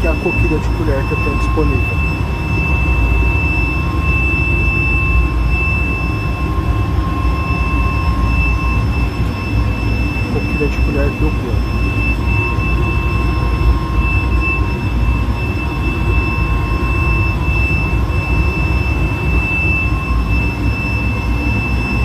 que é a coquilha de colher que eu tenho disponível. Coquilha de colher dupla.